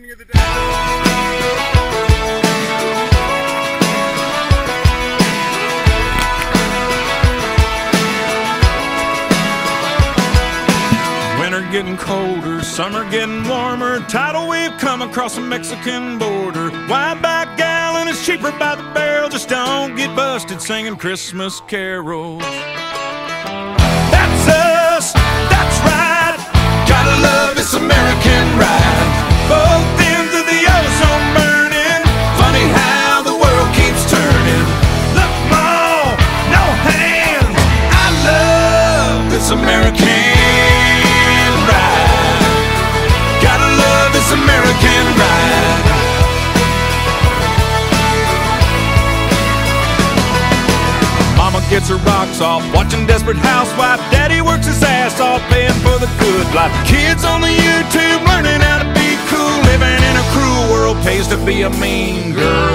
Winter getting colder, summer getting warmer. Tidal wave come across the Mexican border. Wide back gallon is cheaper by the barrel. Just don't get busted singing Christmas carols. This American ride. Gotta love this American ride. Mama gets her rocks off, watching Desperate Housewife. Daddy works his ass off, paying for the good life. Kids on the YouTube learning how to be cool. Living in a cruel world pays to be a mean girl.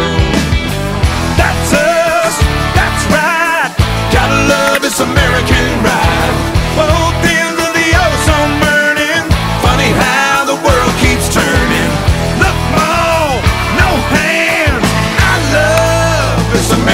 office of